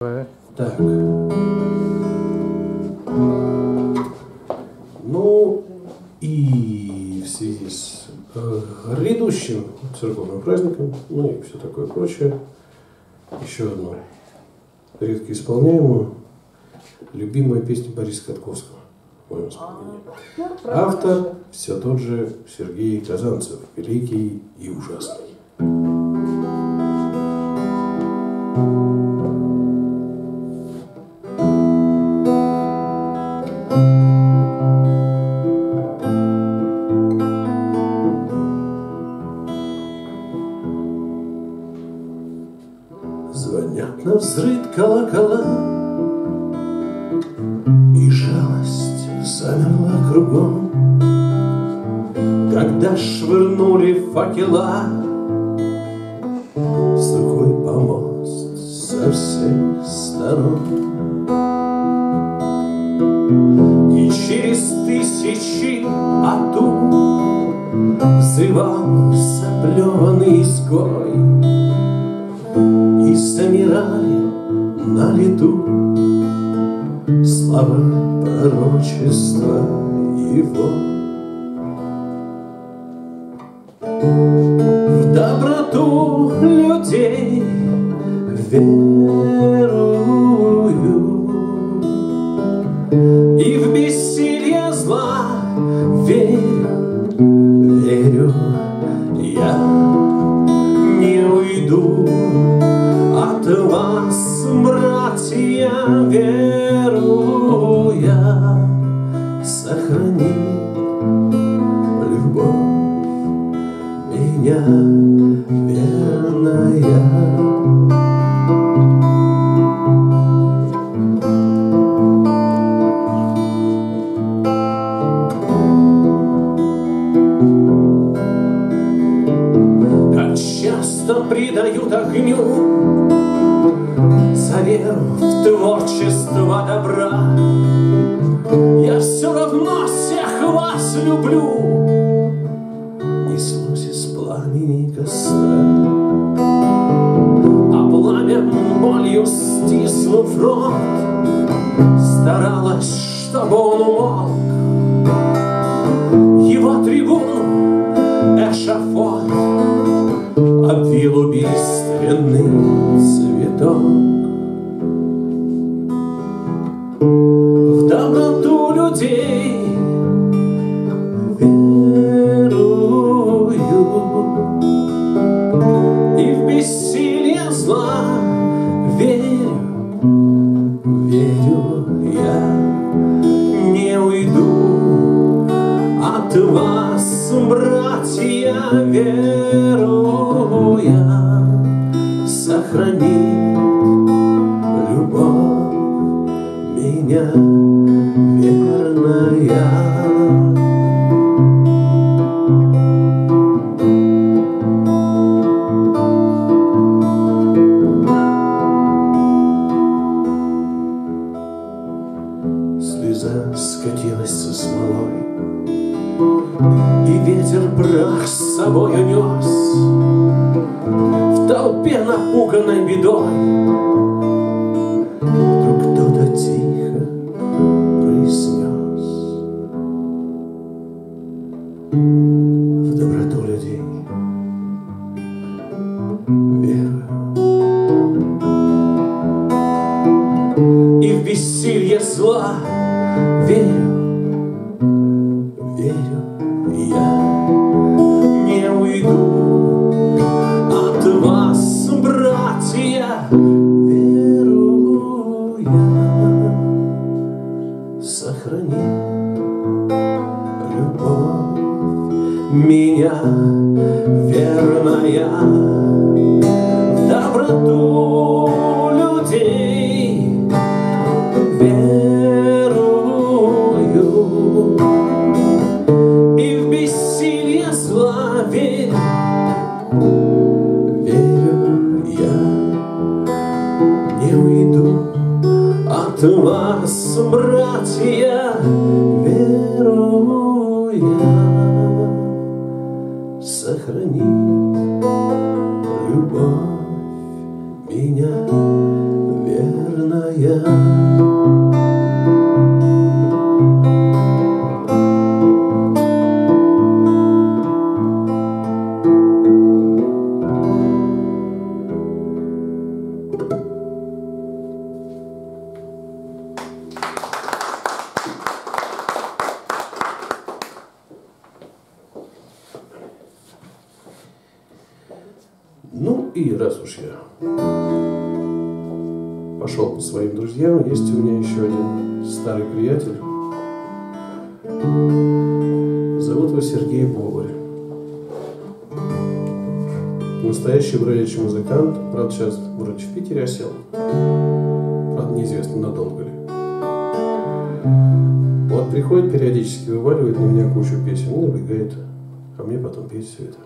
Так. Ну и в связи с э, грядущим церковным праздником, ну и все такое прочее, еще одну редко исполняемую любимая песня Бориса Катковского. в моем исполнении. Автор все тот же Сергей Казанцев, великий и ужасный. Взывал заплеванный изгой. И замирали на лету Слова пророчества его. В доброту людей верую от вас, братья, веру Творчество добра. Я все равно всех вас люблю. Неслось из пламени костра. А пламя болью стиснув рот Старалась, чтобы он умолк Zoa, veneno. Настоящий бродячий музыкант, правда сейчас вроде в Питере осел. Правда неизвестно, надолго ли. Вот приходит периодически, вываливает на меня кучу песен и набегает, а мне потом петь все это.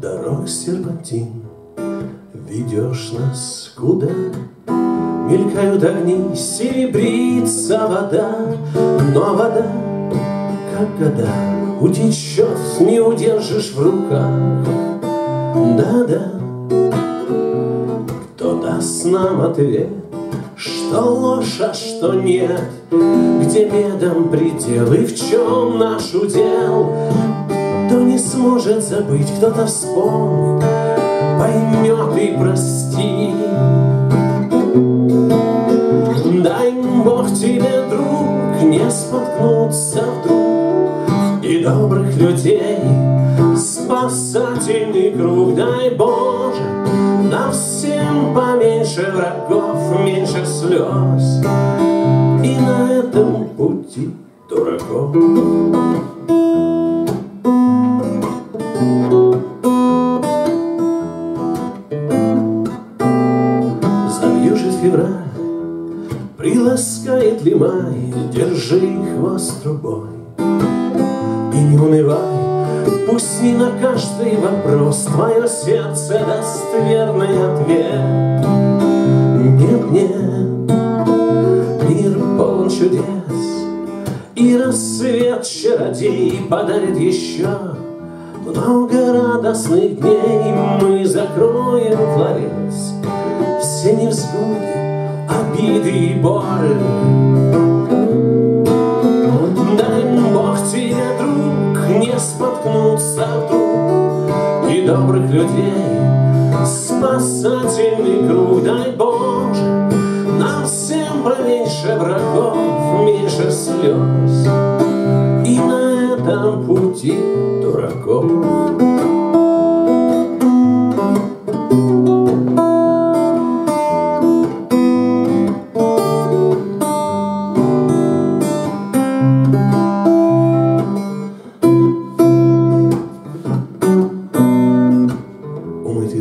Дорог серпантин, ведешь нас куда? Мелькают огни, серебрится вода, Но вода, как года, утечет, Не удержишь в руках. Да-да, кто даст нам ответ, Что ложь, а что нет, Где медом предел и в чем наш удел? Сможет забыть, кто-то вспомнит, поймет и простит. Дай Бог тебе, друг, не споткнуться вдруг. И добрых людей спасательный круг. Дай Боже, нам всем поменьше врагов, меньше слез. И на этом пути май, Держи хвост трубой и не унывай, Пусть не на каждый вопрос Твое сердце даст верный ответ. Нет, нет, мир полон чудес, И рассвет чародей подарит еще много радостных дней. Мы закроем флорец, все невзгоды, обиды и боли. Споткнуться вдруг И добрых людей спасательный круг Дай Боже, нам всем поменьше врагов, меньше слез И на этом пути дураков.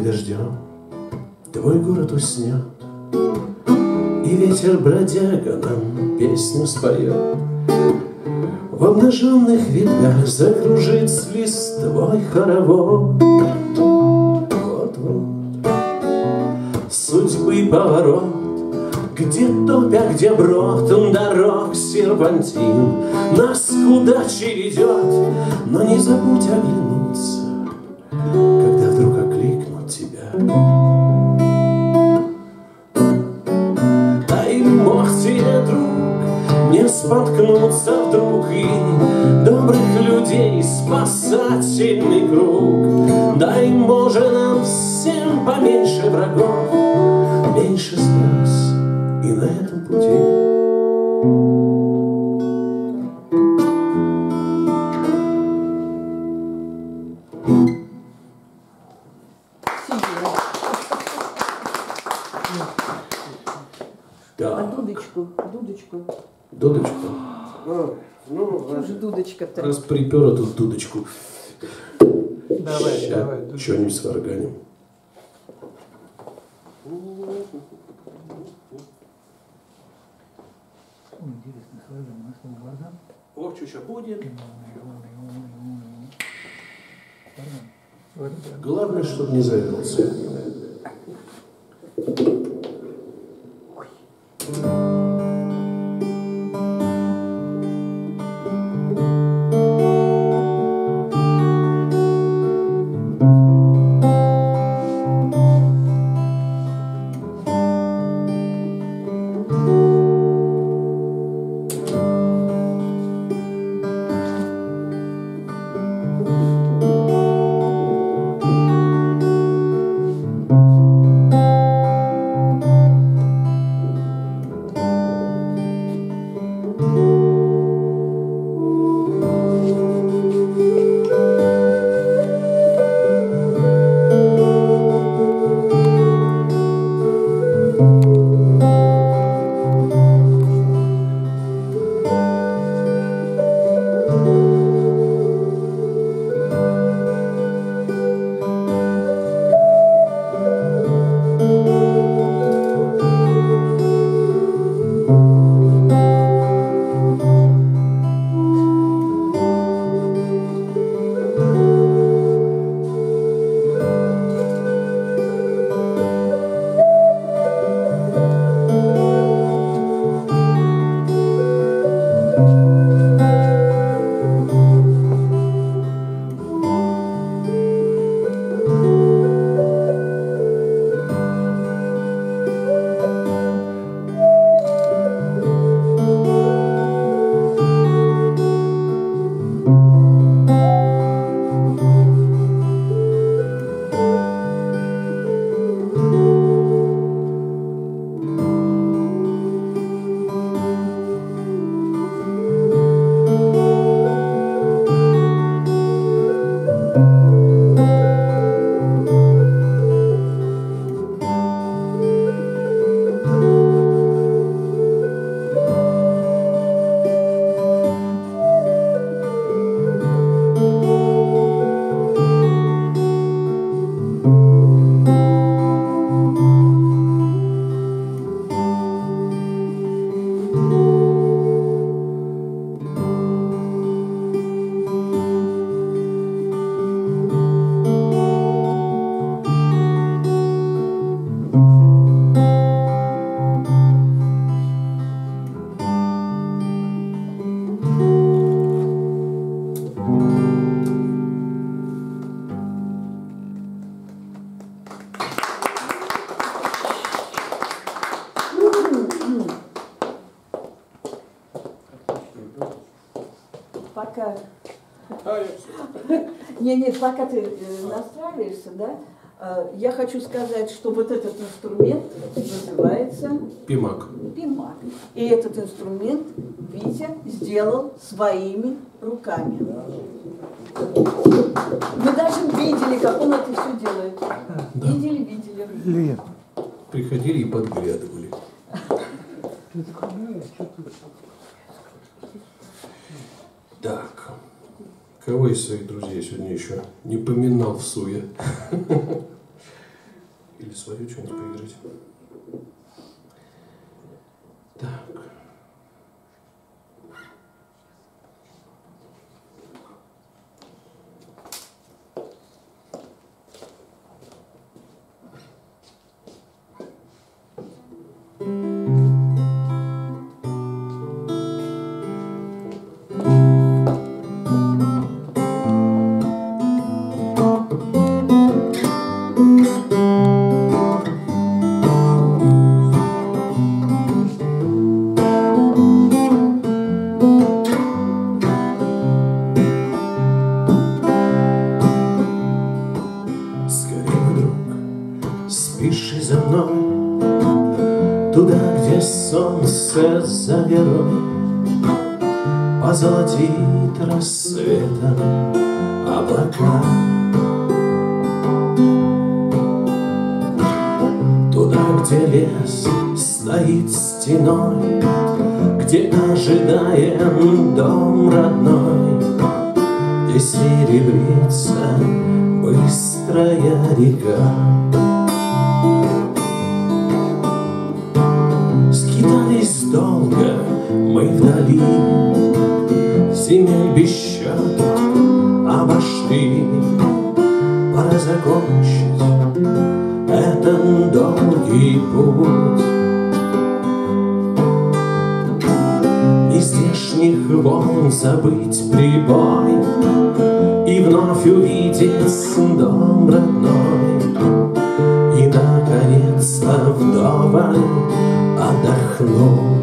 Дождем, твой город уснет, И ветер бродяга нам песню споет. В обнаженных ветвях закружит с листвой хоровод. Вот-вот, судьбы поворот, где топь, где брод, дорог серпантин Нас куда ведет, но не забудь оглянуться, Когда вдруг. Дай Бог тебе, друг, не споткнуться вдруг И добрых людей спасательный круг. Дай, Боже, нам всем поменьше врагов, ну, же дудочка-то? раз припер эту дудочку. Давай, давай. Душа. Что-нибудь сварганим. Ой, Интересно, сложим нас там глаза. Ох, что сейчас будет? Главное, чтобы не завелся. Пока. Пока ты э, настраиваешься, да, э, я хочу сказать, что вот этот инструмент называется Пимак. пимак. И этот инструмент Витя сделал своими руками. Мы даже видели, как он это все делает. Видели, видели. Лен, Приходили и подглядывали. ты? Так. Кого из своих друзей сегодня еще не поминал в суе? Или свою что-нибудь поиграть? Так. Туда, где солнце за горой Позолотит рассветом облака. Туда, где лес стоит стеной Где ожидаем дом родной. Где серебрится быстрая река забыть прибой И вновь увидеть дом родной И, наконец-то, вдоволь отдохнуть.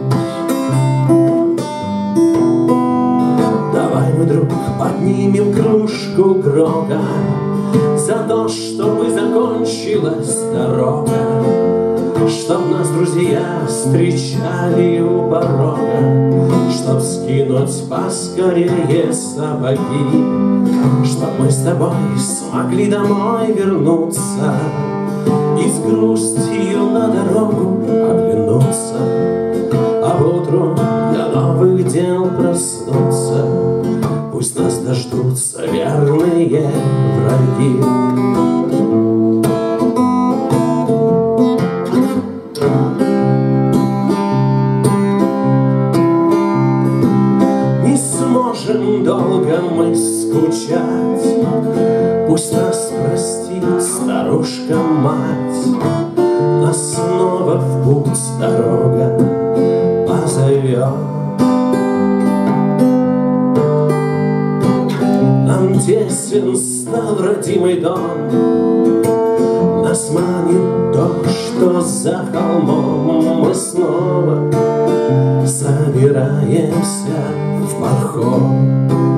Давай, мой друг, поднимем кружку грога За то, чтобы закончилась дорога друзья встречали у порога Чтоб скинуть поскорее сапоги Чтоб мы с тобой смогли домой вернуться И с грустью на дорогу оглянуться А утру для новых дел проснуться Пусть нас дождутся верные враги дом Нас манит то, что за холмом Мы снова собираемся в поход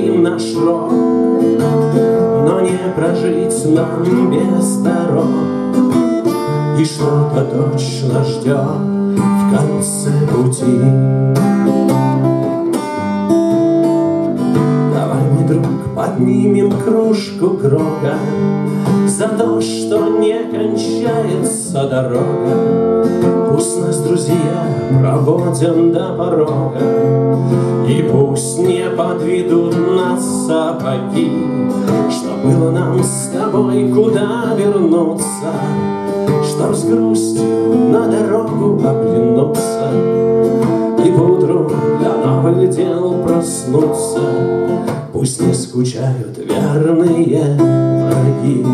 неумолим наш рок Но не прожить нам без дорог И что-то точно ждет в конце пути. Давай, мой друг, поднимем кружку грока За то, что не кончается дорога Пусть нас друзья проводят до порога. И пусть не подведут нас сапоги Что было нам с тобой, куда вернуться. Чтоб с грустью на дорогу оглянуться. И поутру для новых дел проснуться. Пусть не скучают верные враги